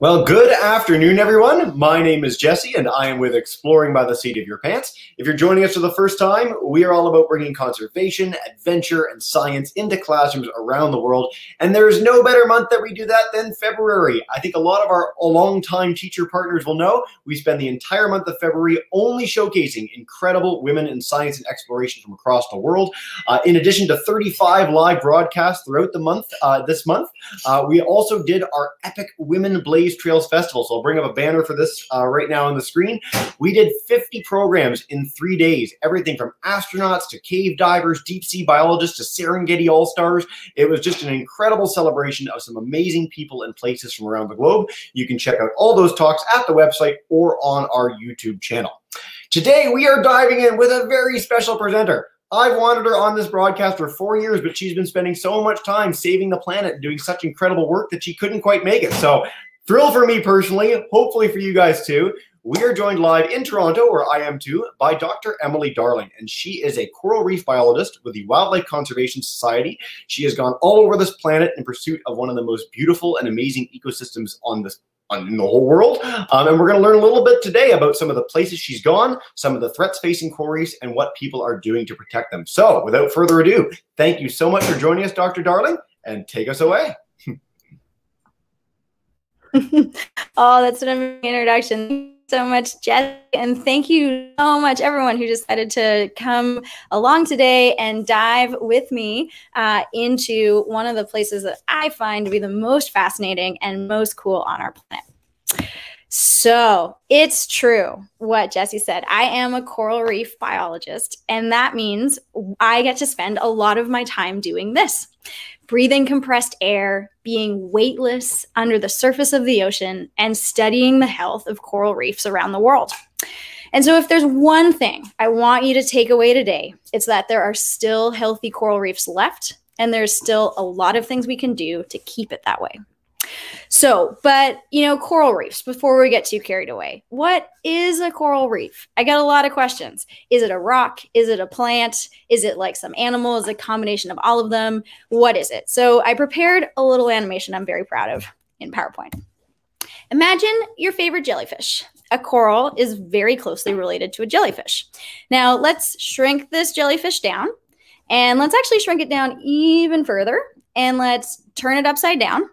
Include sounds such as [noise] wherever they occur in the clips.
Well, good afternoon, everyone. My name is Jesse, and I am with Exploring by the Seat of Your Pants. If you're joining us for the first time, we are all about bringing conservation, adventure, and science into classrooms around the world. And there's no better month that we do that than February. I think a lot of our longtime teacher partners will know we spend the entire month of February only showcasing incredible women in science and exploration from across the world. Uh, in addition to 35 live broadcasts throughout the month, uh, this month, uh, we also did our epic Women Blaze Trails Festival. So I'll bring up a banner for this uh, right now on the screen. We did 50 programs in three days, everything from astronauts to cave divers, deep sea biologists to Serengeti All Stars. It was just an incredible celebration of some amazing people and places from around the globe. You can check out all those talks at the website or on our YouTube channel. Today, we are diving in with a very special presenter. I've wanted her on this broadcast for four years, but she's been spending so much time saving the planet and doing such incredible work that she couldn't quite make it. So Thrill for me personally, hopefully for you guys too. We are joined live in Toronto, where I am too, by Dr. Emily Darling, and she is a coral reef biologist with the Wildlife Conservation Society. She has gone all over this planet in pursuit of one of the most beautiful and amazing ecosystems on this on, the whole world. Um, and we're going to learn a little bit today about some of the places she's gone, some of the threats facing reefs, and what people are doing to protect them. So, without further ado, thank you so much for joining us, Dr. Darling, and take us away. Oh, that's an amazing introduction. so much, Jess. And thank you so much, everyone who decided to come along today and dive with me uh, into one of the places that I find to be the most fascinating and most cool on our planet. So it's true what Jesse said. I am a coral reef biologist, and that means I get to spend a lot of my time doing this breathing compressed air, being weightless under the surface of the ocean, and studying the health of coral reefs around the world. And so, if there's one thing I want you to take away today, it's that there are still healthy coral reefs left, and there's still a lot of things we can do to keep it that way. So, but you know, coral reefs, before we get too carried away, what is a coral reef? I get a lot of questions. Is it a rock? Is it a plant? Is it like some animal? Is it a combination of all of them? What is it? So, I prepared a little animation I'm very proud of in PowerPoint. Imagine your favorite jellyfish. A coral is very closely related to a jellyfish. Now, let's shrink this jellyfish down and let's actually shrink it down even further and let's turn it upside down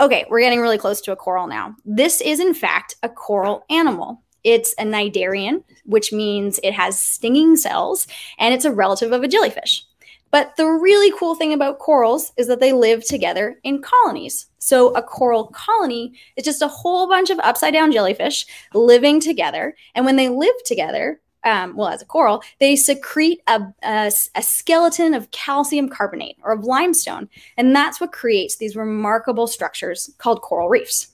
Okay, we're getting really close to a coral now. This is, in fact, a coral animal. It's a cnidarian, which means it has stinging cells, and it's a relative of a jellyfish. But the really cool thing about corals is that they live together in colonies. So a coral colony is just a whole bunch of upside down jellyfish living together. And when they live together, um, well, as a coral, they secrete a, a, a, skeleton of calcium carbonate or of limestone. And that's what creates these remarkable structures called coral reefs.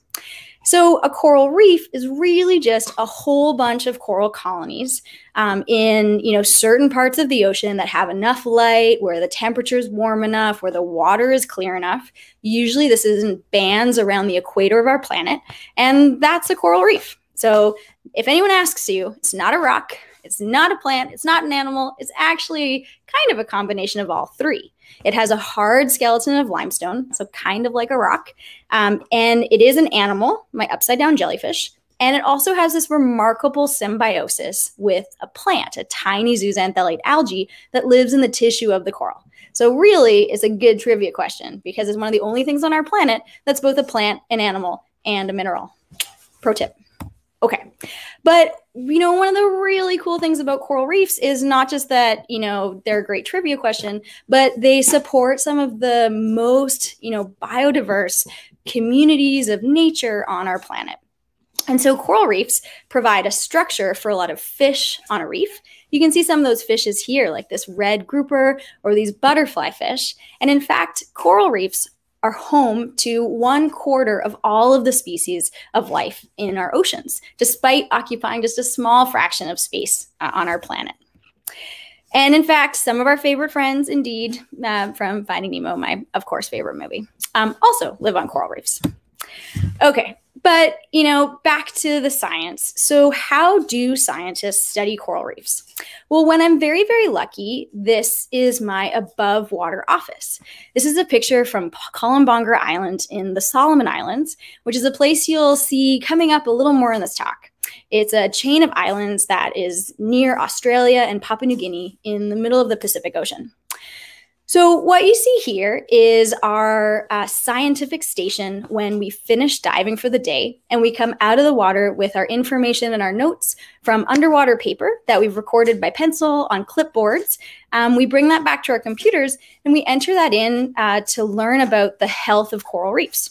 So a coral reef is really just a whole bunch of coral colonies um, in you know certain parts of the ocean that have enough light, where the temperature is warm enough, where the water is clear enough. Usually, this is in bands around the equator of our planet, and that's a coral reef. So if anyone asks you, it's not a rock, it's not a plant, it's not an animal, it's actually kind of a combination of all three. It has a hard skeleton of limestone, so kind of like a rock, um, and it is an animal, my upside down jellyfish. And it also has this remarkable symbiosis with a plant, a tiny zooxanthellate algae that lives in the tissue of the coral. So, really, it's a good trivia question because it's one of the only things on our planet that's both a plant, an animal, and a mineral. Pro tip. Okay. But, you know, one of the really cool things about coral reefs is not just that, you know, they're a great trivia question, but they support some of the most, you know, biodiverse communities of nature on our planet. And so coral reefs provide a structure for a lot of fish on a reef. You can see some of those fishes here, like this red grouper or these butterfly fish. And in fact, coral reefs are home to one quarter of all of the species of life in our oceans, despite occupying just a small fraction of space uh, on our planet. And in fact, some of our favorite friends, indeed, uh, from Finding Nemo, my, of course, favorite movie, um, also live on coral reefs. Okay, but, you know, back to the science. So, how do scientists study coral reefs? Well, when I'm very, very lucky, this is my above water office. This is a picture from Kolombangara Island in the Solomon Islands, which is a place you'll see coming up a little more in this talk. It's a chain of islands that is near Australia and Papua New Guinea in the middle of the Pacific Ocean. So, what you see here is our uh, scientific station when we finish diving for the day and we come out of the water with our information and our notes from underwater paper that we've recorded by pencil on clipboards. Um, we bring that back to our computers and we enter that in uh, to learn about the health of coral reefs.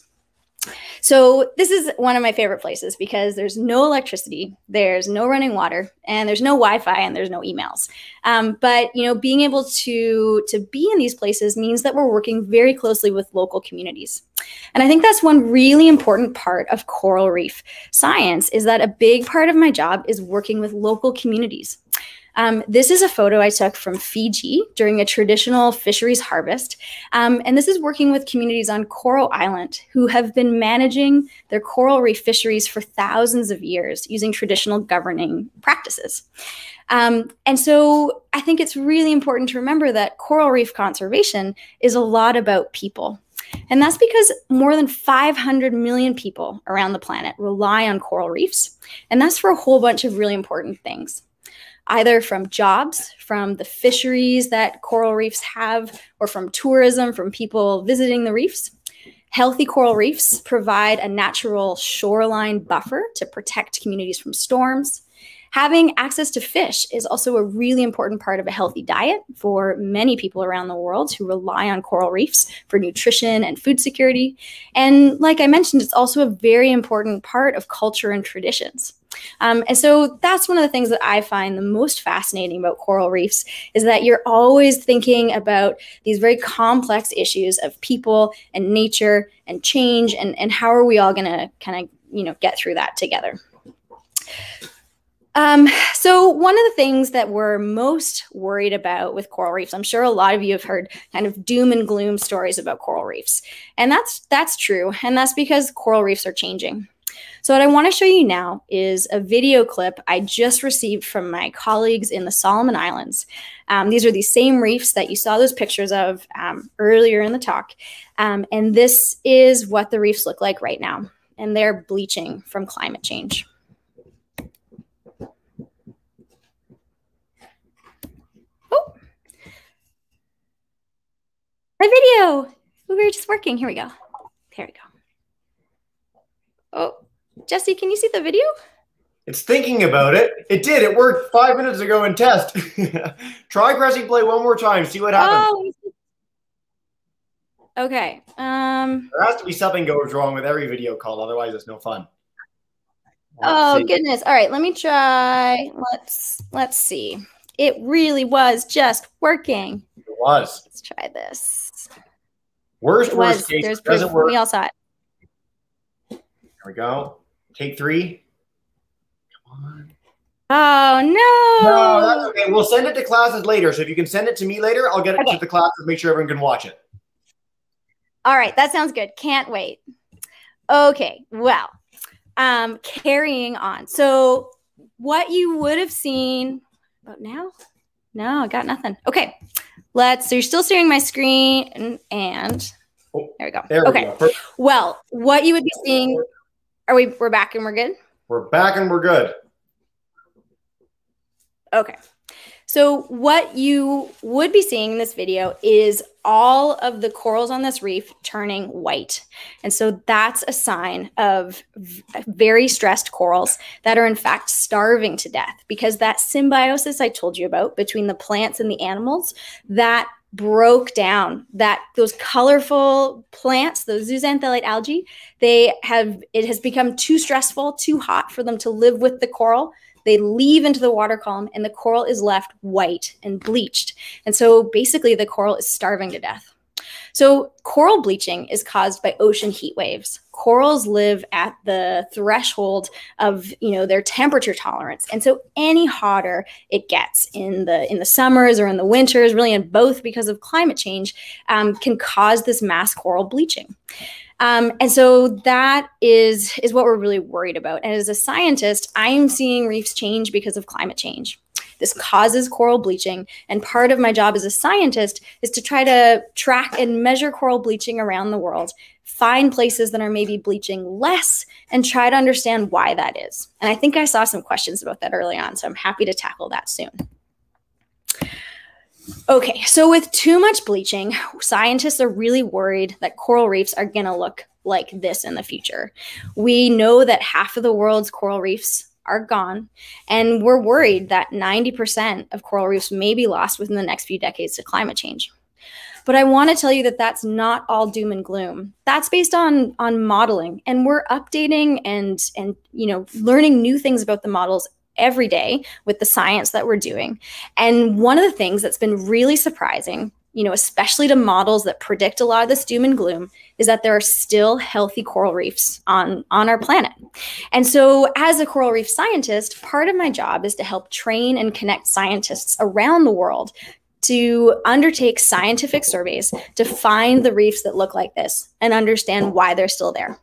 So this is one of my favorite places because there's no electricity, there's no running water, and there's no Wi-Fi, and there's no emails. Um, but you know, being able to to be in these places means that we're working very closely with local communities. And I think that's one really important part of coral reef science is that a big part of my job is working with local communities. Um, this is a photo I took from Fiji during a traditional fisheries harvest. Um, and this is working with communities on Coral Island who have been managing their coral reef fisheries for thousands of years using traditional governing practices. Um, and so I think it's really important to remember that coral reef conservation is a lot about people. And that's because more than 500 million people around the planet rely on coral reefs. And that's for a whole bunch of really important things either from jobs, from the fisheries that coral reefs have, or from tourism, from people visiting the reefs. Healthy coral reefs provide a natural shoreline buffer to protect communities from storms. Having access to fish is also a really important part of a healthy diet for many people around the world who rely on coral reefs for nutrition and food security. And like I mentioned, it's also a very important part of culture and traditions. Um, and so that's one of the things that I find the most fascinating about coral reefs is that you're always thinking about these very complex issues of people and nature and change and, and how are we all going to kind of you know get through that together. Um, so one of the things that we're most worried about with coral reefs, I'm sure a lot of you have heard kind of doom and gloom stories about coral reefs. And that's that's true. And that's because coral reefs are changing. So what I want to show you now is a video clip I just received from my colleagues in the Solomon Islands. Um, these are the same reefs that you saw those pictures of um, earlier in the talk. Um, and this is what the reefs look like right now. And they're bleaching from climate change. Oh, my video. We were just working. Here we go. There we go. Oh, Jesse, can you see the video? It's thinking about it. It did. It worked five minutes ago in test. [laughs] Try pressing play one more time. See what happens. Oh. Okay. Um. There has to be something goes wrong with every video call. Otherwise, it's no fun. Let's oh see. goodness! All right, let me try. Let's let's see. It really was just working. It was. Let's try this. Worst it worst was. case. There's proof. Work. We all saw it. There we go. Take three. Come on. Oh no! No, that's okay. We'll send it to classes later. So if you can send it to me later, I'll get it okay. to the classes. Make sure everyone can watch it. All right, that sounds good. Can't wait. Okay, well, um, carrying on. So what you would have seen about now? No, I got nothing. Okay, let's. So you're still seeing my screen, and, and oh, there we go. There okay. We go. Well, what you would be seeing are we we're back and we're good? We're back and we're good. Okay. So what you would be seeing in this video is all of the corals on this reef turning white. And so that's a sign of very stressed corals that are in fact starving to death because that symbiosis I told you about between the plants and the animals, that broke down that those colorful plants those zooxanthellate algae they have it has become too stressful too hot for them to live with the coral. They leave into the water column and the coral is left white and bleached. And so basically the coral is starving to death So, coral bleaching is caused by ocean heat waves. Corals live at the threshold of, you know, their temperature tolerance. And so any hotter it gets in the in the summers or in the winters, really in both because of climate change, um, can cause this mass coral bleaching. Um, and so that is is what we're really worried about. And as a scientist, I am seeing reefs change because of climate change. This causes coral bleaching. And part of my job as a scientist is to try to track and measure coral bleaching around the world, find places that are maybe bleaching less, and try to understand why that is. And I think I saw some questions about that early on, so I'm happy to tackle that soon. Okay, so with too much bleaching, scientists are really worried that coral reefs are going to look like this in the future. We know that half of the world's coral reefs are gone, and we're worried that 90% of coral reefs may be lost within the next few decades to climate change. But I want to tell you that that's not all doom and gloom. That's based on on modeling, and we're updating and and you know learning new things about the models every day with the science that we're doing. And one of the things that's been really surprising, you know, especially to models that predict a lot of this doom and gloom, is that there are still healthy coral reefs on, on our planet. And so, as a coral reef scientist, part of my job is to help train and connect scientists around the world to undertake scientific surveys to find the reefs that look like this and understand why they're still there.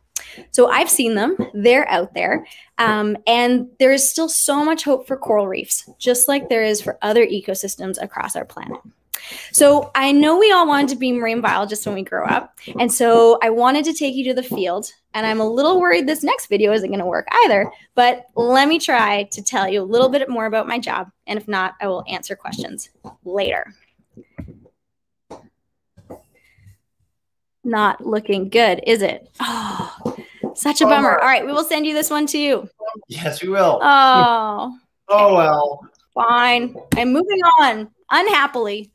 So I've seen them, they're out there. Um, and there is still so much hope for coral reefs, just like there is for other ecosystems across our planet. So I know we all wanted to be marine biologists when we grow up. And so I wanted to take you to the field. And I'm a little worried this next video isn't going to work either. But let me try to tell you a little bit more about my job. And if not, I will answer questions later. Not looking good, is it? Oh, such a bummer. All right, we will send you this one too. Yes, we will. Oh. Oh well. Fine. I'm moving on unhappily.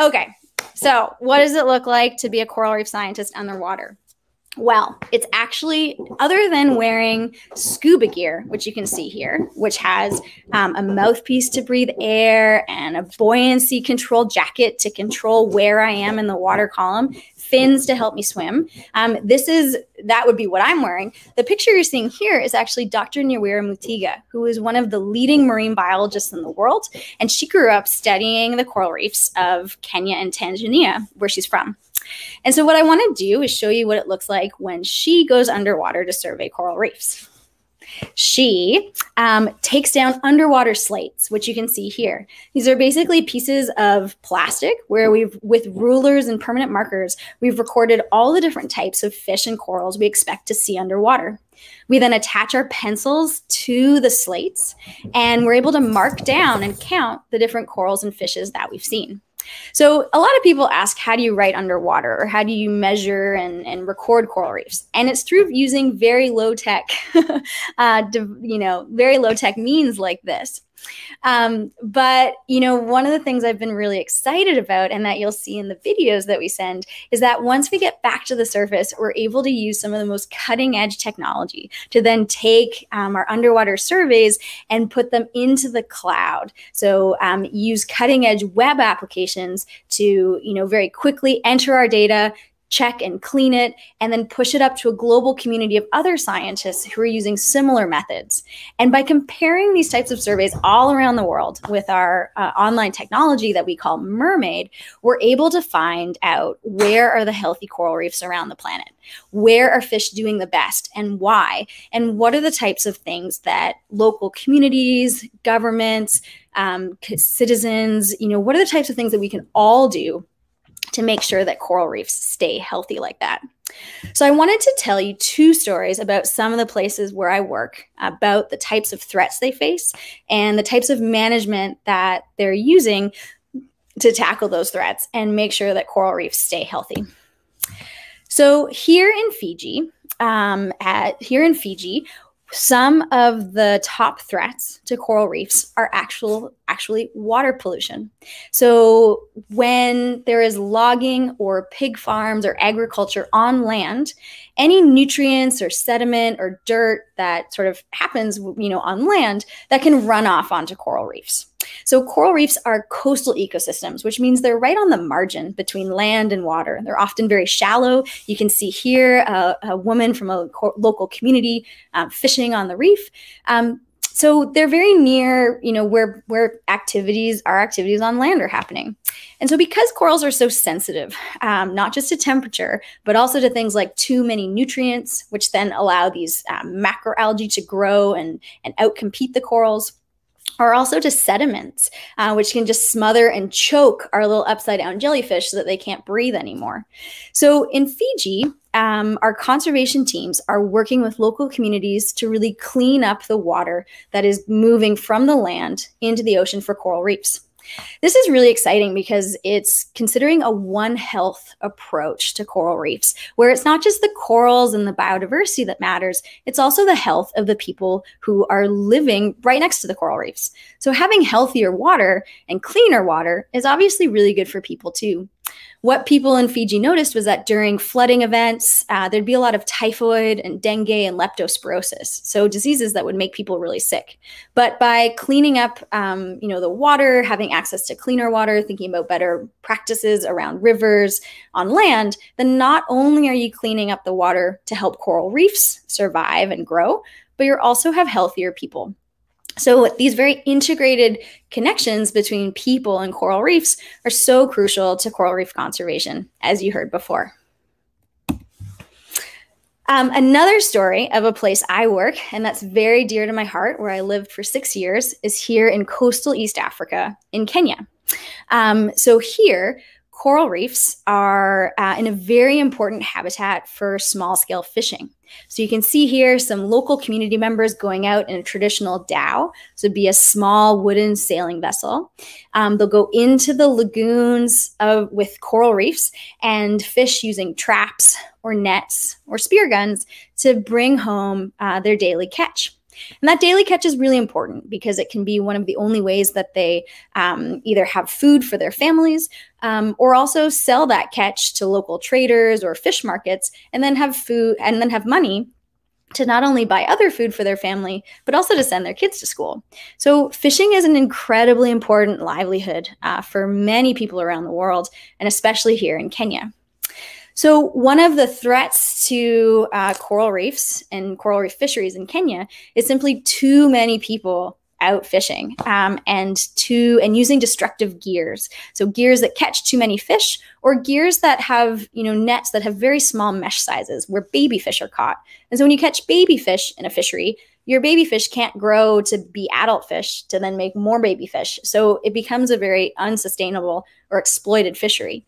Okay. So, what does it look like to be a coral reef scientist underwater? Well, it's actually, other than wearing scuba gear, which you can see here, which has um, a mouthpiece to breathe air and a buoyancy control jacket to control where I am in the water column, fins to help me swim. Um, this is, that would be what I'm wearing. The picture you're seeing here is actually Dr. Nyawira Muthiga, who is one of the leading marine biologists in the world. And she grew up studying the coral reefs of Kenya and Tanzania, where she's from. And so, what I want to do is show you what it looks like when she goes underwater to survey coral reefs. She um, takes down underwater slates, which you can see here. These are basically pieces of plastic where we've, with rulers and permanent markers, we've recorded all the different types of fish and corals we expect to see underwater. We then attach our pencils to the slates and we're able to mark down and count the different corals and fishes that we've seen. So a lot of people ask, how do you write underwater or how do you measure and, and record coral reefs? And it's through using very low tech, [laughs] uh, you know, very low tech means like this. Um, but, you know, one of the things I've been really excited about, and that you'll see in the videos that we send, is that once we get back to the surface, we're able to use some of the most cutting edge technology to then take um, our underwater surveys and put them into the cloud. So um, use cutting edge web applications to, you know, very quickly enter our data, check and clean it, and then push it up to a global community of other scientists who are using similar methods. And by comparing these types of surveys all around the world with our uh, online technology that we call Mermaid, we're able to find out where are the healthy coral reefs around the planet? Where are fish doing the best and why? And what are the types of things that local communities, governments, um, citizens, you know, what are the types of things that we can all do to make sure that coral reefs stay healthy like that. So, I wanted to tell you two stories about some of the places where I work, about the types of threats they face, and the types of management that they're using to tackle those threats and make sure that coral reefs stay healthy. So, here in Fiji, um, at here in Fiji, some of the top threats to coral reefs are actual actually water pollution. So when there is logging or pig farms or agriculture on land, any nutrients or sediment or dirt that sort of happens, you know, on land that can run off onto coral reefs. So, coral reefs are coastal ecosystems, which means they're right on the margin between land and water. They're often very shallow. You can see here a, a woman from a local community um, fishing on the reef. Um, so they're very near, you know, where where activities, our activities on land are happening. And so because corals are so sensitive, um, not just to temperature, but also to things like too many nutrients, which then allow these um, macroalgae to grow and, and outcompete the corals, or also to sediments, uh, which can just smother and choke our little upside down jellyfish so that they can't breathe anymore. So in Fiji, um, our conservation teams are working with local communities to really clean up the water that is moving from the land into the ocean for coral reefs. This is really exciting because it's considering a One Health approach to coral reefs, where it's not just the corals and the biodiversity that matters, it's also the health of the people who are living right next to the coral reefs. So, having healthier water and cleaner water is obviously really good for people too what people in Fiji noticed was that during flooding events, uh, there'd be a lot of typhoid and dengue and leptospirosis, so diseases that would make people really sick. But by cleaning up, um, you know, the water, having access to cleaner water, thinking about better practices around rivers on land, then not only are you cleaning up the water to help coral reefs survive and grow, but you also have healthier people. So these very integrated connections between people and coral reefs are so crucial to coral reef conservation, as you heard before. Um, another story of a place I work, and that's very dear to my heart, where I lived for six years, is here in coastal East Africa in Kenya. Um, so here, coral reefs are uh, in a very important habitat for small scale fishing. So you can see here some local community members going out in a traditional dhow. So it'd be a small wooden sailing vessel. Um, they'll go into the lagoons of, with coral reefs and fish using traps or nets or spear guns to bring home uh, their daily catch. And that daily catch is really important because it can be one of the only ways that they um, either have food for their families um, or also sell that catch to local traders or fish markets and then have food and then have money to not only buy other food for their family, but also to send their kids to school. So, fishing is an incredibly important livelihood uh, for many people around the world, and especially here in Kenya. So, one of the threats to uh, coral reefs and coral reef fisheries in Kenya is simply too many people out fishing um, and to and using destructive gears. So gears that catch too many fish or gears that have you know nets that have very small mesh sizes where baby fish are caught. And so when you catch baby fish in a fishery your baby fish can't grow to be adult fish to then make more baby fish. So it becomes a very unsustainable or exploited fishery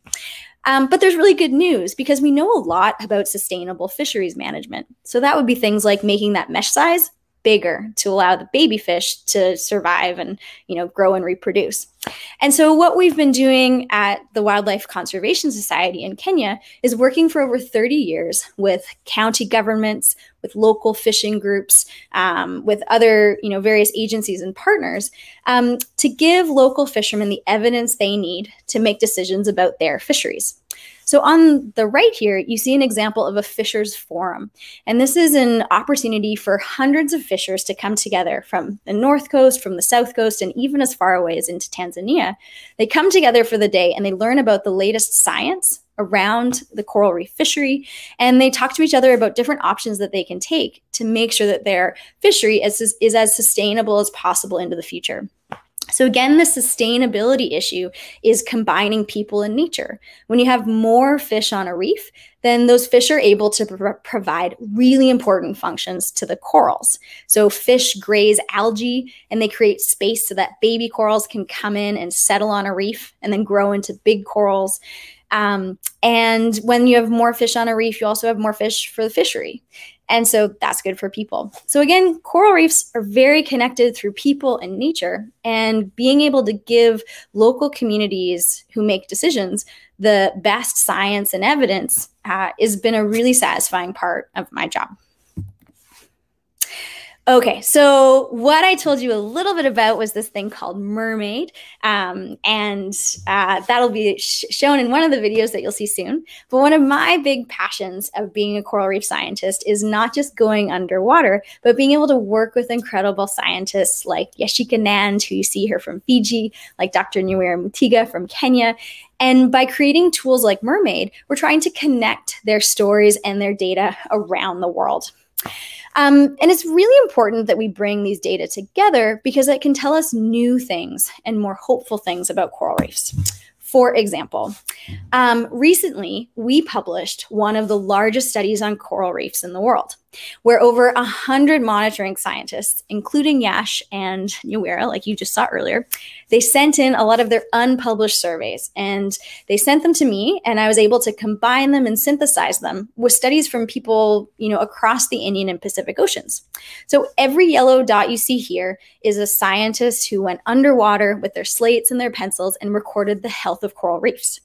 um, but there's really good news because we know a lot about sustainable fisheries management. So that would be things like making that mesh size bigger to allow the baby fish to survive and you know grow and reproduce. And so what we've been doing at the Wildlife Conservation Society in Kenya is working for over 30 years with county governments, with local fishing groups, um, with other you know various agencies and partners um, to give local fishermen the evidence they need to make decisions about their fisheries. So on the right here, you see an example of a fishers forum. And this is an opportunity for hundreds of fishers to come together from the North Coast, from the South Coast, and even as far away as into Tanzania. They come together for the day and they learn about the latest science around the coral reef fishery and they talk to each other about different options that they can take to make sure that their fishery is, is as sustainable as possible into the future. So, again, the sustainability issue is combining people and nature. When you have more fish on a reef, then those fish are able to pr provide really important functions to the corals. So, fish graze algae and they create space so that baby corals can come in and settle on a reef and then grow into big corals. Um, and when you have more fish on a reef, you also have more fish for the fishery. And so that's good for people. So, again, coral reefs are very connected through people and nature, and being able to give local communities who make decisions the best science and evidence uh, has been a really satisfying part of my job. Okay, so what I told you a little bit about was this thing called Mermaid, um, and uh, that'll be sh- shown in one of the videos that you'll see soon. But one of my big passions of being a coral reef scientist is not just going underwater, but being able to work with incredible scientists like Yashika Nand, who you see here from Fiji, like Dr. Nyawira Muthiga from Kenya. And by creating tools like Mermaid, we're trying to connect their stories and their data around the world. Um, and it's really important that we bring these data together because it can tell us new things and more hopeful things about coral reefs. For example, um, recently we published one of the largest studies on coral reefs in the world where over 100 monitoring scientists, including Yash and Nyawira, like you just saw earlier, they sent in a lot of their unpublished surveys and they sent them to me and I was able to combine them and synthesize them with studies from people, you know, across the Indian and Pacific Oceans. So every yellow dot you see here is a scientist who went underwater with their slates and their pencils and recorded the health of coral reefs.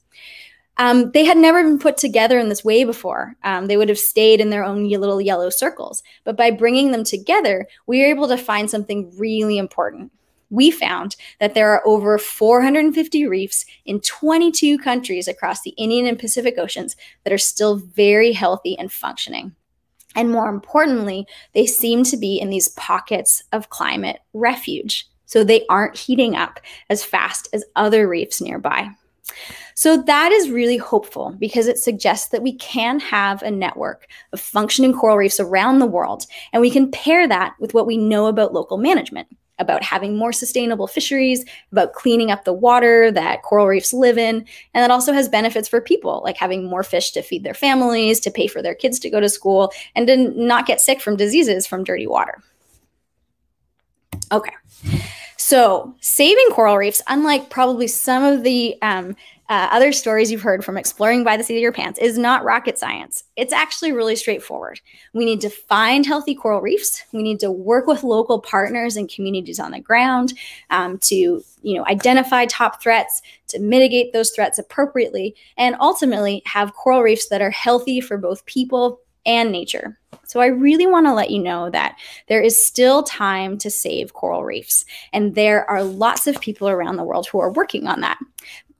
Um, they had never been put together in this way before. Um, they would have stayed in their own little yellow circles. But by bringing them together, we were able to find something really important. We found that there are over 450 reefs in 22 countries across the Indian and Pacific Oceans that are still very healthy and functioning. And more importantly, they seem to be in these pockets of climate refuge. So they aren't heating up as fast as other reefs nearby. So that is really hopeful because it suggests that we can have a network of functioning coral reefs around the world, and we can pair that with what we know about local management about having more sustainable fisheries, about cleaning up the water that coral reefs live in. And that also has benefits for people, like having more fish to feed their families, to pay for their kids to go to school, and to not get sick from diseases from dirty water. Okay. So, saving coral reefs, unlike probably some of the um, uh, other stories you've heard from exploring by the seat of your pants is not rocket science. It's actually really straightforward. We need to find healthy coral reefs. We need to work with local partners and communities on the ground um, to, you know, identify top threats, to mitigate those threats appropriately, and ultimately have coral reefs that are healthy for both people and nature. So I really want to let you know that there is still time to save coral reefs, and there are lots of people around the world who are working on that.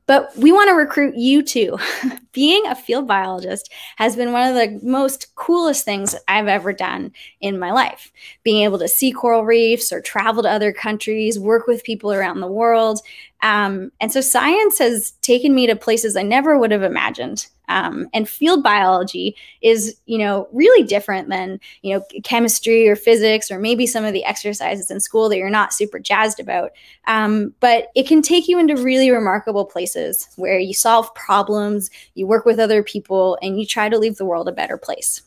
But we want to recruit you too. [laughs] Being a field biologist has been one of the most coolest things I've ever done in my life. Being able to see coral reefs or travel to other countries, work with people around the world. Um, and so science has taken me to places I never would have imagined. Um, and field biology is, you know, really different than, you know, chemistry or physics or maybe some of the exercises in school that you're not super jazzed about. Um, but it can take you into really remarkable places where you solve problems, you work with other people, and you try to leave the world a better place.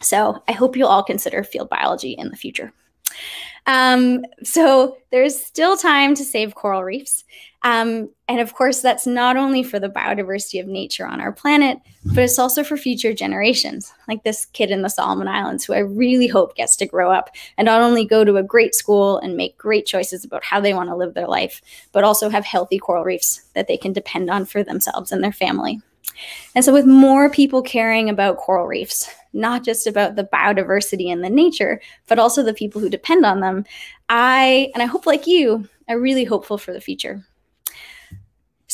So I hope you'll all consider field biology in the future. Um, so there's still time to save coral reefs. Um, and of course, that's not only for the biodiversity of nature on our planet, but it's also for future generations, like this kid in the Solomon Islands, who I really hope gets to grow up and not only go to a great school and make great choices about how they want to live their life, but also have healthy coral reefs that they can depend on for themselves and their family. And so, with more people caring about coral reefs, not just about the biodiversity and the nature, but also the people who depend on them, I, and I hope like you, are really hopeful for the future.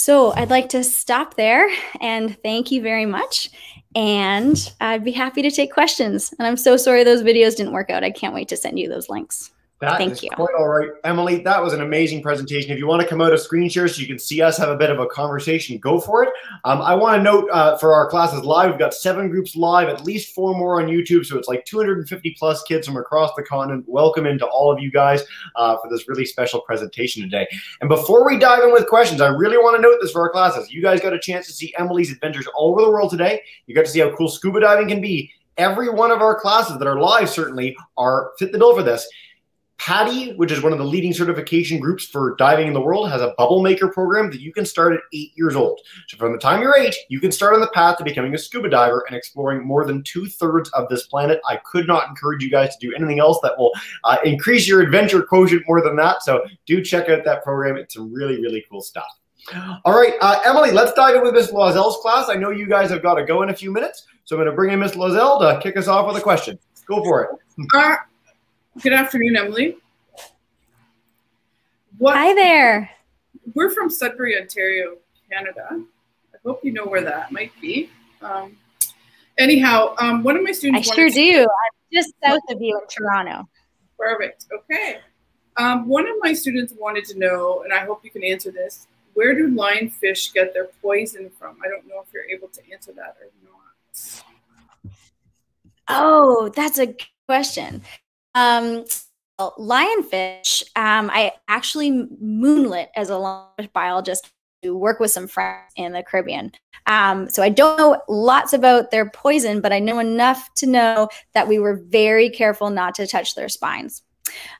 So, I'd like to stop there and thank you very much. And I'd be happy to take questions. And I'm so sorry those videos didn't work out. I can't wait to send you those links. That Thank you. Quite all right, Emily. That was an amazing presentation. If you want to come out of screen share so you can see us have a bit of a conversation, go for it. Um, I want to note uh, for our classes live, we've got seven groups live, at least four more on YouTube. So it's like 250 plus kids from across the continent. Welcome into all of you guys uh, for this really special presentation today. And before we dive in with questions, I really want to note this for our classes. You guys got a chance to see Emily's adventures all over the world today. You got to see how cool scuba diving can be. Every one of our classes that are live certainly are fit the bill for this. PADI, which is one of the leading certification groups for diving in the world, has a bubble maker program that you can start at eight years old. So from the time you're eight, you can start on the path to becoming a scuba diver and exploring more than two thirds of this planet. I could not encourage you guys to do anything else that will uh, increase your adventure quotient more than that. So do check out that program. It's some really, really cool stuff. All right, uh, Emily, let's dive in with Miss Loisel's class. I know you guys have got to go in a few minutes, so I'm going to bring in Miss Loisel to kick us off with a question. Go for it. Good afternoon, Emily. What, Hi there. We're from Sudbury, Ontario, Canada. I hope you know where that might be. Um, anyhow, um, one of my students. I sure do. I'm just south of you in Toronto. Perfect. Okay. Um, one of my students wanted to know, and I hope you can answer this where do lionfish get their poison from? I don't know if you're able to answer that or not. Oh, that's a good question. Um, lionfish, um, I actually moonlit as a lionfish biologist to work with some friends in the Caribbean. Um, so I don't know lots about their poison, but I know enough to know that we were very careful not to touch their spines.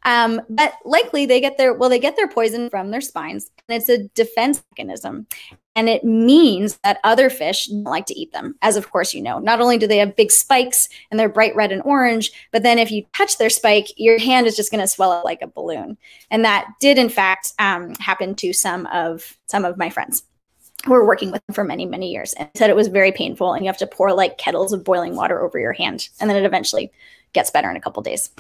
Um, but likely they get their well, they get their poison from their spines, and it's a defense mechanism. And it means that other fish don't like to eat them, as of course you know. Not only do they have big spikes and they're bright red and orange, but then if you touch their spike, your hand is just going to swell up like a balloon. And that did, in fact, um, happen to some of some of my friends who were working with them for many, many years, and said it was very painful. And you have to pour like kettles of boiling water over your hand, and then it eventually gets better in a couple days.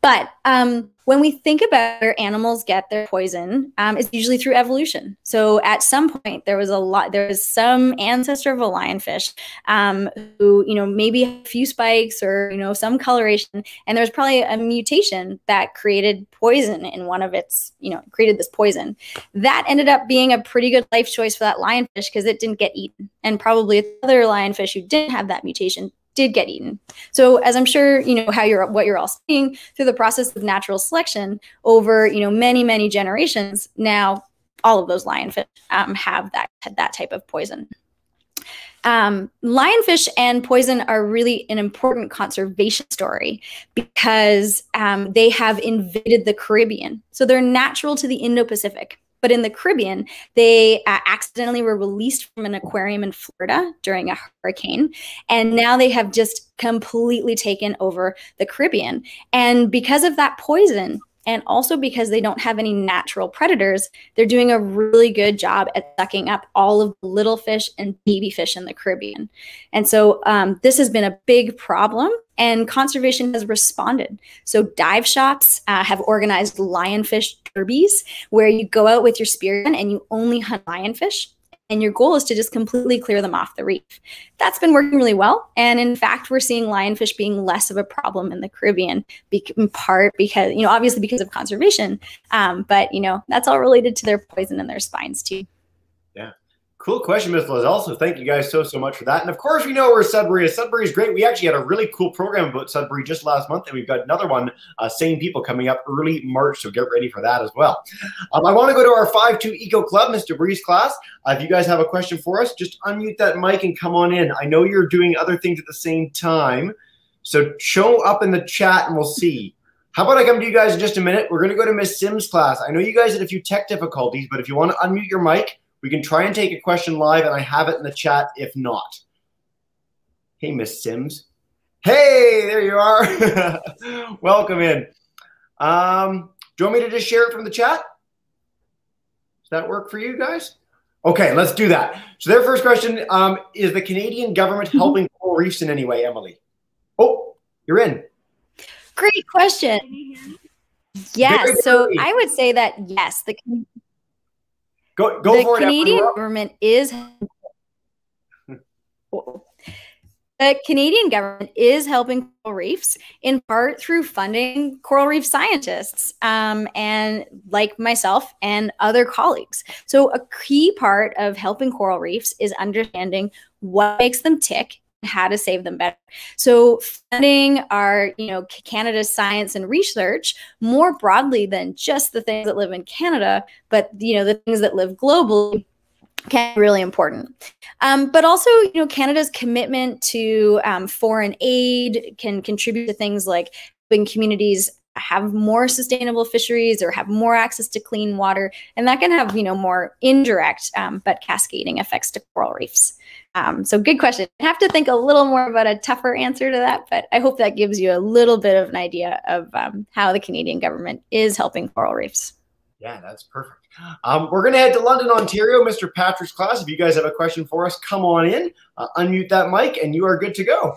But um, when we think about where animals get their poison, um, it's usually through evolution. So at some point, there was a lot, there was some ancestor of a lionfish um, who, you know, maybe a few spikes or, you know, some coloration. And there was probably a mutation that created poison in one of its, you know, created this poison. That ended up being a pretty good life choice for that lionfish because it didn't get eaten. And probably other lionfish who didn't have that mutation did get eaten. So as I'm sure you know how you're what you're all seeing through the process of natural selection over you know many many generations, now all of those lionfish um, have that that type of poison. Um, lionfish and poison are really an important conservation story because um, they have invaded the Caribbean. So they're natural to the Indo Pacific. But in the Caribbean, they uh, accidentally were released from an aquarium in Florida during a hurricane. And now they have just completely taken over the Caribbean. And because of that poison, and also because they don't have any natural predators, they're doing a really good job at sucking up all of the little fish and baby fish in the Caribbean. And so um, this has been a big problem, and conservation has responded. So dive shops uh, have organized lionfish derbies where you go out with your spear gun and you only hunt lionfish and your goal is to just completely clear them off the reef. That's been working really well. And in fact, we're seeing lionfish being less of a problem in the Caribbean, in part because, you know, obviously because of conservation, um, but, you know, that's all related to their poison and their spines too. Cool question, Ms. Lozelle. So thank you guys so, so much for that. And of course, we know where Sudbury is. Sudbury is great. We actually had a really cool program about Sudbury just last month, and we've got another one, uh, Same People, coming up early March. So get ready for that as well. Um, I want to go to our 5-2 Eco Club, Mr. Breeze class. Uh, if you guys have a question for us, just unmute that mic and come on in. I know you're doing other things at the same time. So show up in the chat and we'll see. How about I come to you guys in just a minute? We're going to go to Miss Sims' class. I know you guys had a few tech difficulties, but if you want to unmute your mic, we can try and take a question live, and I have it in the chat if not. Hey, Miss Sims. Hey, there you are. [laughs] Welcome in. Um, do you want me to just share it from the chat? Does that work for you guys? Okay, let's do that. So their first question um, is the Canadian government mm-hmm. helping coral reefs in any way, Emily? Oh, you're in. Great question. Yes, so I would say that yes, the Go, go the for Canadian it. government is [laughs] the Canadian government is helping coral reefs in part through funding coral reef scientists um, and like myself and other colleagues. So a key part of helping coral reefs is understanding what makes them tick how to save them better. So funding our, you know, Canada's science and research more broadly than just the things that live in Canada, but you know, the things that live globally can be really important. Um, but also, you know, Canada's commitment to um, foreign aid can contribute to things like helping communities have more sustainable fisheries or have more access to clean water and that can have you know more indirect um, but cascading effects to coral reefs um, so good question. I have to think a little more about a tougher answer to that, but I hope that gives you a little bit of an idea of um, how the Canadian government is helping coral reefs. Yeah, that's perfect. Um, we're going to head to London, Ontario, Mr. Patrick's class. If you guys have a question for us, come on in, uh, unmute that mic, and you are good to go.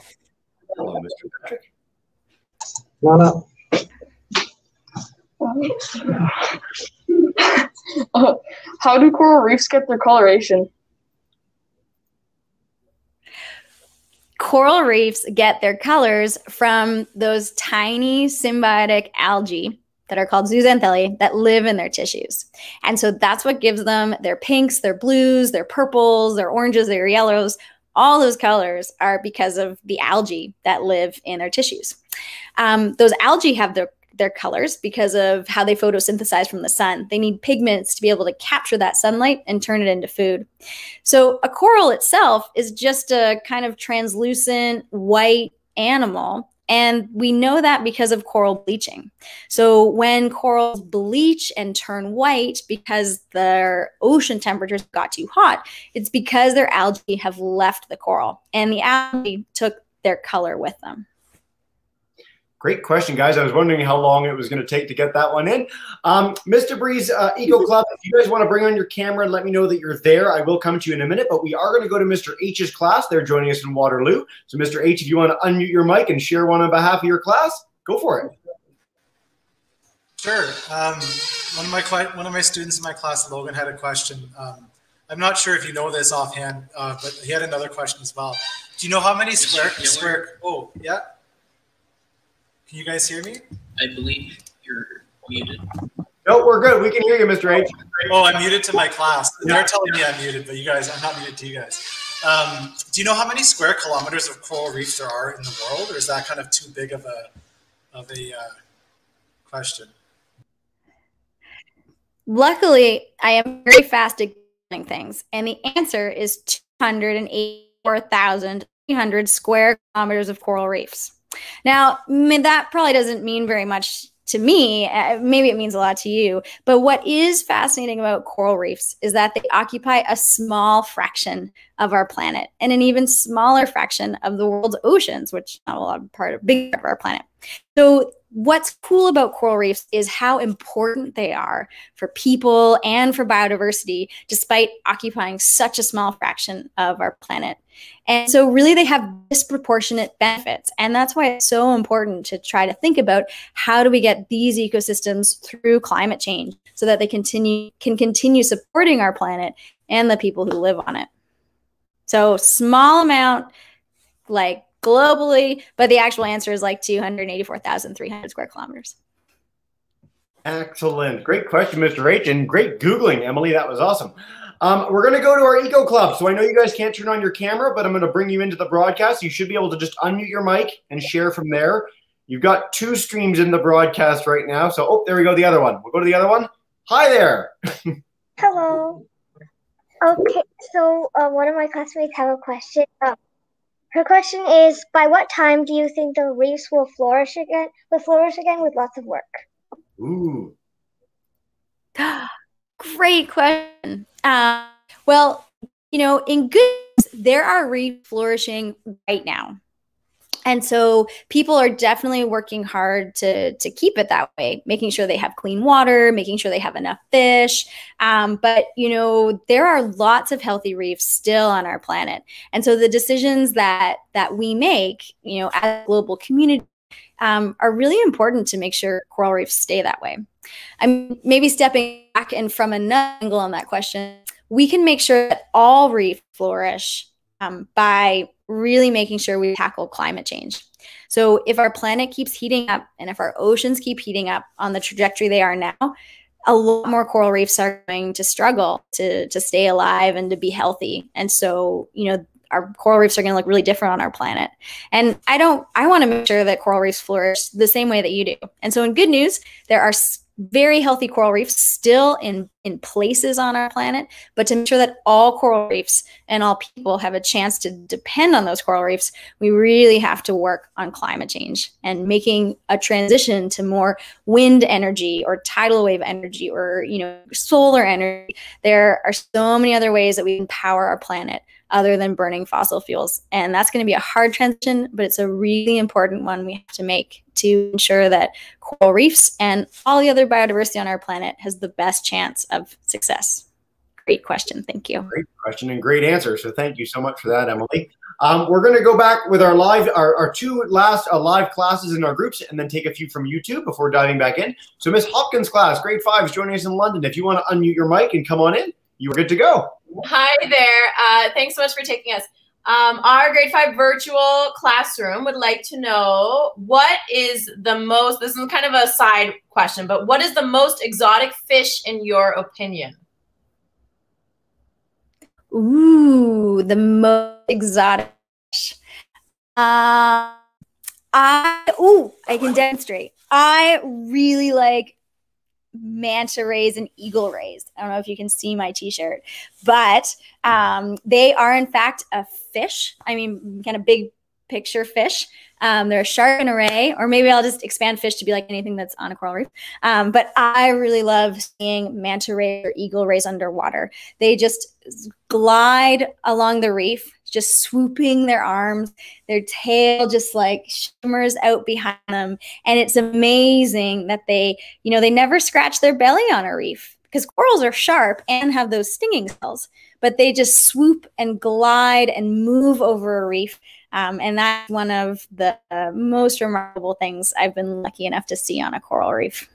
Hello, Mr. Patrick. Come on up. uh, how do coral reefs get their coloration? Coral reefs get their colors from those tiny symbiotic algae that are called zooxanthellae that live in their tissues. And so that's what gives them their pinks, their blues, their purples, their oranges, their yellows. All those colors are because of the algae that live in their tissues. Um, those algae have their their colors because of how they photosynthesize from the sun. They need pigments to be able to capture that sunlight and turn it into food. So a coral itself is just a kind of translucent white animal. And we know that because of coral bleaching. So when corals bleach and turn white because their ocean temperatures got too hot, it's because their algae have left the coral and the algae took their color with them. Great question, guys. I was wondering how long it was going to take to get that one in. Um, Mr. Breeze uh, Eco [laughs] Club, if you guys want to bring on your camera and let me know that you're there, I will come to you in a minute. But we are going to go to Mr. H's class. They're joining us in Waterloo. So, Mr. H, if you want to unmute your mic and share one on behalf of your class, go for it. Sure. Um, one of my one of my students in my class, Logan, had a question. Um, I'm not sure if you know this offhand, uh, but he had another question as well. Do you know how many square square? Oh, yeah. Can you guys hear me? I believe you're muted. No, we're good. We can hear you, Mr. H. Oh, I'm muted to my class. They're telling me I'm muted, but you guys, I'm not muted to you guys. Um, do you know how many square kilometers of coral reef there are in the world, or is that kind of too big of a of a uh, question? Luckily, I am very fast at getting things, and the answer is 284,300 square kilometers of coral reefs. Now, that probably doesn't mean very much to me. Uh, maybe it means a lot to you. But what is fascinating about coral reefs is that they occupy a small fraction of our planet and an even smaller fraction of the world's oceans, which not a lot of part of big part of our planet. So what's cool about coral reefs is how important they are for people and for biodiversity, despite occupying such a small fraction of our planet. And so, really, they have disproportionate benefits. And that's why it's so important to try to think about how do we get these ecosystems through climate change so that they continue can continue supporting our planet and the people who live on it. So, small amount, like globally, but the actual answer is like 284,300 square kilometers. Excellent. Great question, Mr. H. And great Googling, Emily. That was awesome. Um, we're going to go to our Eco Club. So I know you guys can't turn on your camera, but I'm going to bring you into the broadcast. You should be able to just unmute your mic and share from there. You've got two streams in the broadcast right now. So, oh, there we go. The other one. We'll go to the other one. Hi there. [laughs] Hello. Okay, so uh, one of my classmates have a question. Uh, her question is, by what time do you think the reefs will flourish again? Will flourish again with lots of work? Ooh. [gasps] Great question. Uh, well, you know, in good, there are reefs flourishing right now. And so people are definitely working hard to, to keep it that way, making sure they have clean water, making sure they have enough fish. Um, but, you know, there are lots of healthy reefs still on our planet. And so the decisions that, that we make, you know, as a global community um, are really important to make sure coral reefs stay that way. I'm maybe stepping back and from another angle on that question, we can make sure that all reefs flourish um, by really making sure we tackle climate change. So if our planet keeps heating up and if our oceans keep heating up on the trajectory they are now, a lot more coral reefs are going to struggle to to stay alive and to be healthy. And so, you know, our coral reefs are going to look really different on our planet. And I don't I want to make sure that coral reefs flourish the same way that you do. And so in good news, there are very healthy coral reefs still in, in places on our planet, but to make sure that all coral reefs and all people have a chance to depend on those coral reefs, we really have to work on climate change and making a transition to more wind energy or tidal wave energy or you know solar energy. There are so many other ways that we can power our planet other than burning fossil fuels. And that's going to be a hard transition, but it's a really important one we have to make to ensure that coral reefs and all the other biodiversity on our planet has the best chance of success. Great question. Thank you. Great question and great answer. So thank you so much for that, Emily. Um, we're going to go back with our live, our, our two last uh, live classes in our groups, and then take a few from YouTube before diving back in. So, Miss Hopkins' class, grade five, is joining us in London. If you want to unmute your mic and come on in, you're good to go. Hi there. Uh, thanks so much for taking us. Um, our grade five virtual classroom would like to know what is the most, this is kind of a side question, but what is the most exotic fish in your opinion? Ooh, the most exotic. Uh, I ooh, I can demonstrate. I really like manta rays and eagle rays. I don't know if you can see my t-shirt, but um, they are in fact a fish. I mean, kind of big picture fish. Um, they're a shark and a ray, or maybe I'll just expand fish to be like anything that's on a coral reef. Um, but I really love seeing manta rays or eagle rays underwater. They just glide along the reef, just swooping their arms, their tail just like shimmers out behind them. And it's amazing that they, you know, they never scratch their belly on a reef because corals are sharp and have those stinging cells, but they just swoop and glide and move over a reef um, and that's one of the uh, most remarkable things I've been lucky enough to see on a coral reef.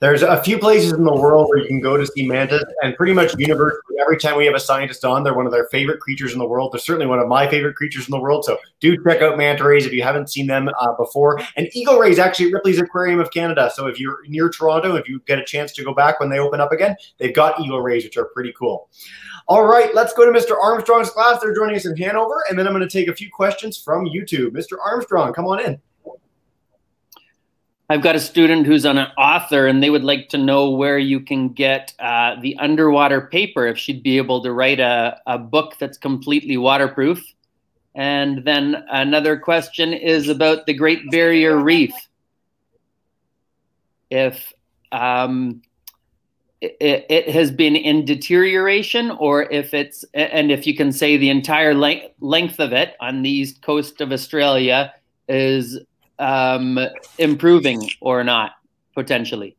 There's a few places in the world where you can go to see mantas, and pretty much universally, every time we have a scientist on, they're one of their favorite creatures in the world. They're certainly one of my favorite creatures in the world. So do check out manta rays if you haven't seen them uh, before. And eagle rays actually at Ripley's Aquarium of Canada. So if you're near Toronto, if you get a chance to go back when they open up again, they've got eagle rays, which are pretty cool. All right, let's go to Mr. Armstrong's class. They're joining us in Hanover, and then I'm going to take a few questions from YouTube. Mr. Armstrong, come on in. I've got a student who's an author, and they would like to know where you can get uh, the underwater paper, if she'd be able to write a, a book that's completely waterproof. And then another question is about the Great Barrier Reef. If um, it, it, has been in deterioration or if it's and if you can say the entire length length of it on the east coast of australia is um, improving or not potentially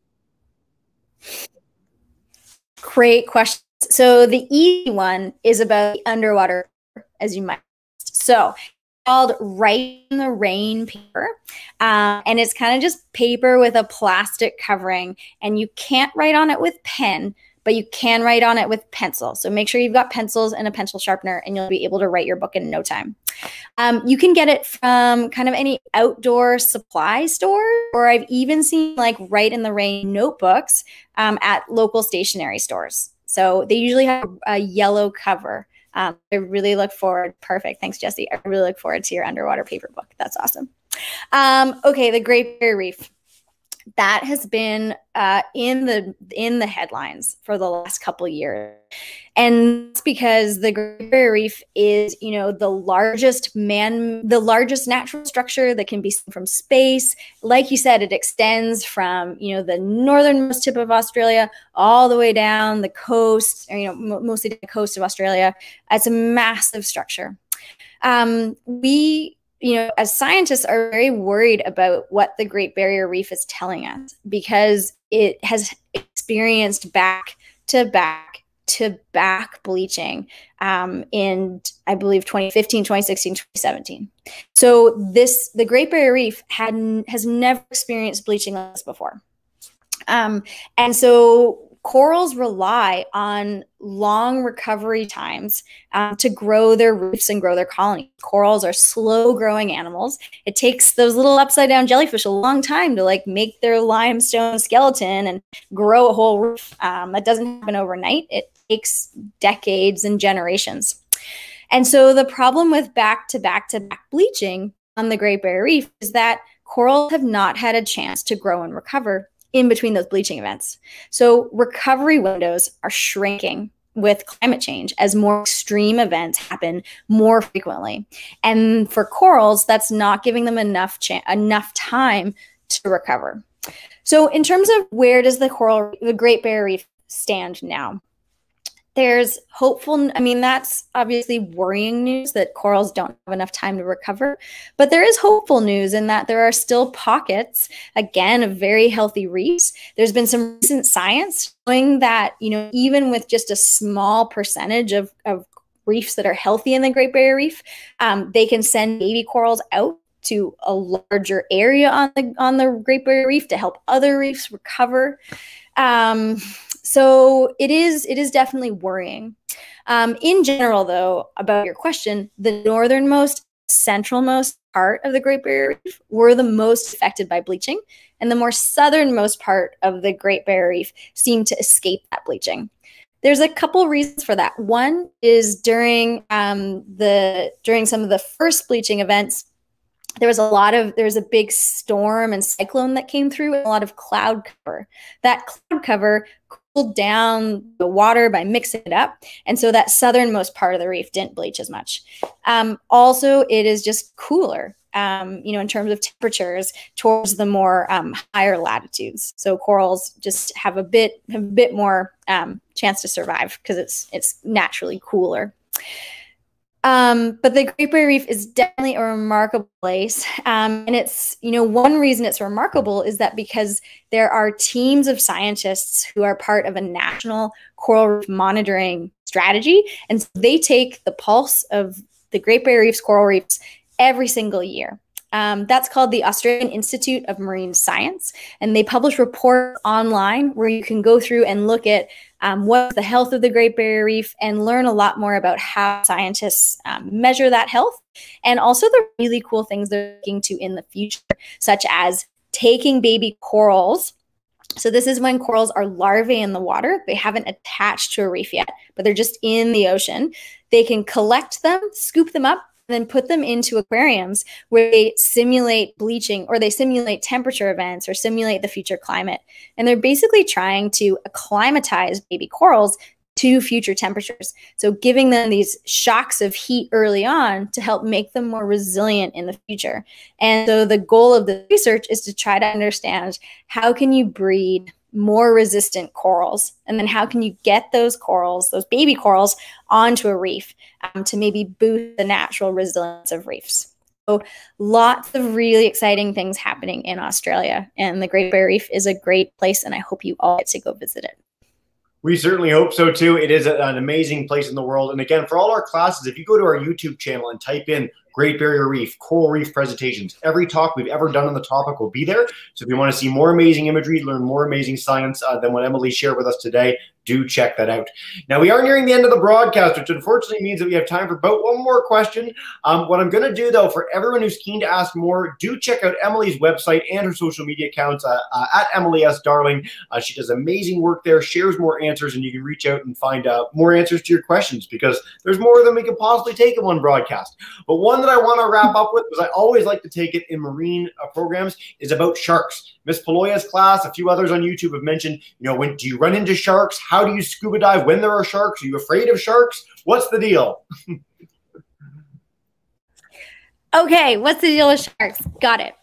great question so the easy one is about the underwater as you might so called Write in the Rain paper. Um, and it's kind of just paper with a plastic covering. And you can't write on it with pen, but you can write on it with pencil. So make sure you've got pencils and a pencil sharpener, and you'll be able to write your book in no time. Um, you can get it from kind of any outdoor supply store, or I've even seen like Write in the Rain notebooks um, at local stationery stores. So they usually have a yellow cover. Um, I really look forward. Perfect. Thanks, Jesse. I really look forward to your underwater paper book. That's awesome. Um, okay, the Great Barrier Reef that has been uh, in the in the headlines for the last couple years. And because the great barrier reef is you know the largest man the largest natural structure that can be seen from space. Like you said it extends from you know the northernmost tip of australia all the way down the coast or, you know mostly the coast of australia. It's a massive structure. Um, we you know, as scientists are very worried about what the Great Barrier Reef is telling us because it has experienced back to back to back bleaching um, in, I believe, 2015, 2016, 2017. So this, the Great Barrier Reef had has never experienced bleaching like this before. Um, and so corals rely on long recovery times um, to grow their reefs and grow their colonies. Corals are slow growing animals. It takes those little upside down jellyfish a long time to like make their limestone skeleton and grow a whole reef. Um, that doesn't happen overnight. It takes decades and generations. And so the problem with back to back to back bleaching on the Great Barrier Reef is that corals have not had a chance to grow and recover in between those bleaching events. So recovery windows are shrinking with climate change as more extreme events happen more frequently. And for corals, that's not giving them enough enough time to recover. So in terms of where does the coral the Great Barrier Reef stand now? There's hopeful i mean that's obviously worrying news that corals don't have enough time to recover but there is hopeful news in that there are still pockets again of very healthy reefs there's been some recent science showing that you know even with just a small percentage of, of reefs that are healthy in the Great Barrier Reef. Um, they can send baby corals out to a larger area on the on the Great Barrier Reef to help other reefs recover. Um, so it is it is definitely worrying. Um, in general, though, about your question, the northernmost, centralmost part of the Great Barrier Reef were the most affected by bleaching, and the more southernmost part of the Great Barrier Reef seemed to escape that bleaching. There's a couple reasons for that. One is during um, the during some of the first bleaching events, there was a lot of there was a big storm and cyclone that came through and a lot of cloud cover that cloud cover down the water by mixing it up. And so that southernmost part of the reef didn't bleach as much. Um, also it is just cooler um, you know in terms of temperatures towards the more um, higher latitudes. So corals just have a bit have a bit more um, chance to survive because it's it's naturally cooler um, but the Great Barrier Reef is definitely a remarkable place. Um, and it's, you know, one reason it's remarkable is that because there are teams of scientists who are part of a national coral reef monitoring strategy. And so they take the pulse of the Great Barrier Reef's coral reefs every single year. Um, that's called the Australian Institute of Marine Science. And they publish reports online where you can go through and look at um, what's the health of the Great Barrier Reef and learn a lot more about how scientists um, measure that health and also the really cool things they're looking to in the future, such as taking baby corals. So, this is when corals are larvae in the water. They haven't attached to a reef yet, but they're just in the ocean. They can collect them, scoop them up, then put them into aquariums where they simulate bleaching or they simulate temperature events or simulate the future climate. And they're basically trying to acclimatize baby corals to future temperatures. So giving them these shocks of heat early on to help make them more resilient in the future. And so the goal of the research is to try to understand how can you breed more resistant corals? And then how can you get those corals, those baby corals, onto a reef um, to maybe boost the natural resilience of reefs? So, lots of really exciting things happening in Australia. And the Great Barrier Reef is a great place, and I hope you all get to go visit it. We certainly hope so too. It is an amazing place in the world. And again, for all our classes, if you go to our YouTube channel and type in Great Barrier Reef, coral reef presentations. Every talk we've ever done on the topic will be there. So if you want to see more amazing imagery, learn more amazing science uh, than what Emily shared with us today, do check that out. Now, we are nearing the end of the broadcast, which unfortunately means that we have time for about one more question. Um, what I'm going to do, though, for everyone who's keen to ask more, do check out Emily's website and her social media accounts uh, uh, at Emily S. Darling. Uh, she does amazing work there, shares more answers, and you can reach out and find out more answers to your questions because there's more than we can possibly take in one broadcast. But one that I want to wrap up with, because I always like to take it in marine uh, programs, is about sharks. Miss Paloya's class, a few others on YouTube have mentioned, you know, when do you run into sharks? How do you scuba dive when there are sharks? Are you afraid of sharks? What's the deal? [laughs] okay, what's the deal with sharks? Got it.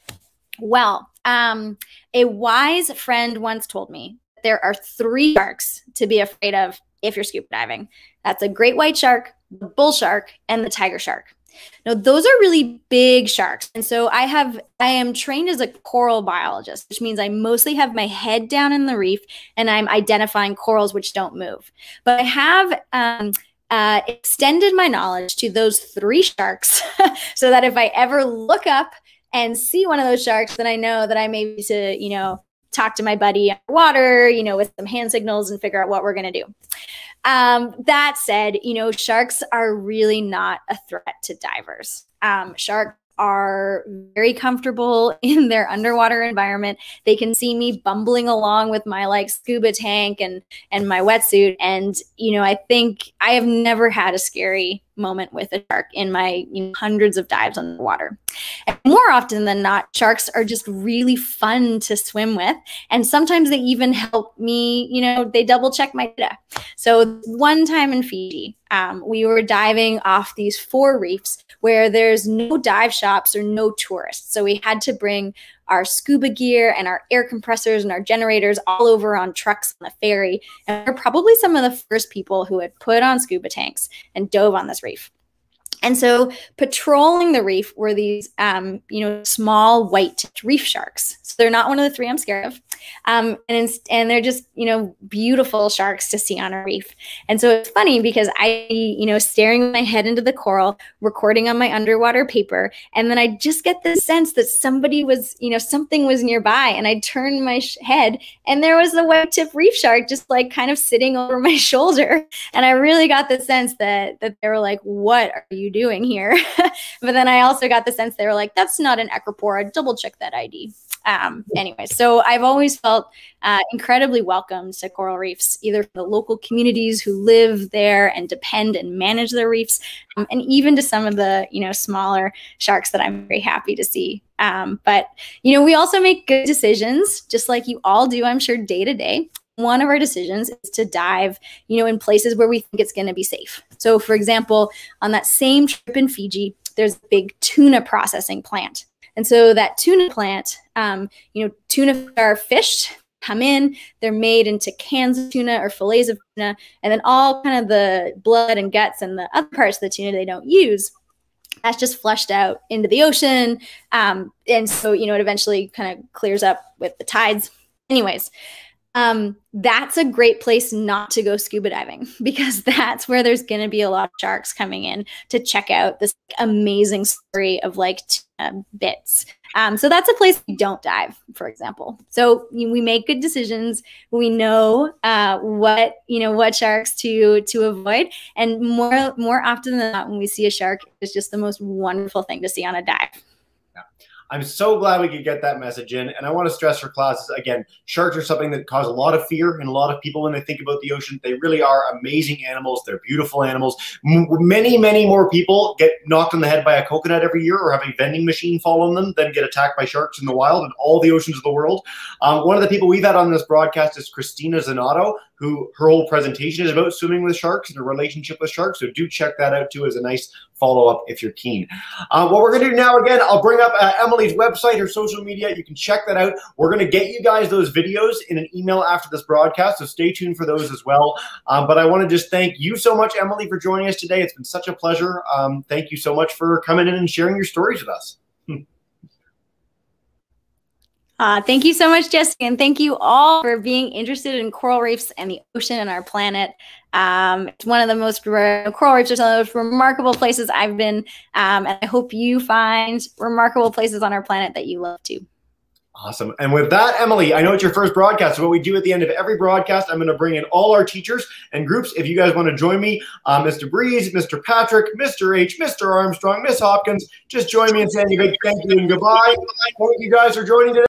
Well, um, a wise friend once told me there are three sharks to be afraid of if you're scuba diving. That's a great white shark, the bull shark, and the tiger shark. Now, those are really big sharks. And so I have, I am trained as a coral biologist, which means I mostly have my head down in the reef and I'm identifying corals which don't move. But I have, um, uh, extended my knowledge to those three sharks [laughs] so that if I ever look up and see one of those sharks, then I know that I may be to, you know, talk to my buddy underwater, you know, with some hand signals and figure out what we're going to do. Um, that said, you know, sharks are really not a threat to divers. Um, sharks are very comfortable [laughs] in their underwater environment. They can see me bumbling along with my like scuba tank and and my wetsuit and you know, I think I have never had a scary moment with a shark in my you know, hundreds of dives underwater. And more often than not, sharks are just really fun to swim with. And sometimes they even help me, you know, they double check my data. So one time in Fiji, um, we were diving off these four reefs where there's no dive shops or no tourists. So we had to bring our scuba gear and our air compressors and our generators all over on trucks on the ferry. And we're probably some of the first people who had put on scuba tanks and dove on this reef. And so patrolling the reef were these, um, you know, small white reef sharks. So they're not one of the three I'm scared of. Um, and, and they're just, you know, beautiful sharks to see on a reef. And so it's funny because I, you know, staring my head into the coral, recording on my underwater paper. And then I just get the sense that somebody was, you know, something was nearby. And I turned my head and there was the white tip reef shark just like kind of sitting over [laughs] my shoulder. And I really got the sense that, that they were like, what are you doing here? [laughs] but then I also got the sense they were like, that's not an Acropora, double check that ID. Um, anyway, so I've always felt uh, incredibly welcome to coral reefs, either the local communities who live there and depend and manage their reefs, um, and even to some of the you know smaller sharks that I'm very happy to see. Um, but you know, we also make good decisions, just like you all do, I'm sure, day to day one of our decisions is to dive, you know, in places where we think it's going to be safe. So, for example, on that same trip in Fiji, there's a big tuna processing plant. And so that tuna plant, um, you know, tuna are fished, come in, they're made into cans of tuna or fillets of tuna, and then all kind of the blood and guts and the other parts of the tuna they don't use that's just flushed out into the ocean. Um, and so, you know, it eventually kind of clears up with the tides. Anyways, um, that's a great place not to go scuba diving [laughs] because that's where there's going to be a lot of sharks coming in to check out this amazing story of like uh, bits. Um, so that's a place we don't dive, for example. So we make good decisions. We know uh, what you know what sharks to to avoid, and more more often than not, when we see a shark, it's just the most wonderful thing to see on a dive. I'm so glad we could get that message in. And I want to stress for classes again, sharks are something that cause a lot of fear in a lot of people when they think about the ocean. They really are amazing animals. They're beautiful animals. M- many, many more people get knocked on the head by a coconut every year or have a vending machine fall on them than get attacked by sharks in the wild in all the oceans of the world. Um, one of the people we've had on this broadcast is Cristina Zenato, who her whole presentation is about swimming with sharks and her relationship with sharks. So do check that out too as a nice follow up if you're keen. Uh, what we're going to do now, again, I'll bring up uh, Emily's website, her social media. You can check that out. We're going to get you guys those videos in an email after this broadcast. So stay tuned for those as well. Um, but I want to just thank you so much, Emily, for joining us today. It's been such a pleasure. Um, thank you so much for coming in and sharing your stories with us. Uh, thank you so much, Jessica, and thank you all for being interested in coral reefs and the ocean and our planet. Um, it's one of the most coral reefs are some of the most remarkable places I've been, um, and I hope you find remarkable places on our planet that you love too. Awesome. And with that, Emily, I know it's your first broadcast. So what we do at the end of every broadcast, I'm going to bring in all our teachers and groups. If you guys want to join me, uh, Mr. Breeze, Mr. Patrick, Mr. H, Mr. Armstrong, Miss Hopkins, just join me in saying a big thank you and goodbye. Thank you guys for joining today.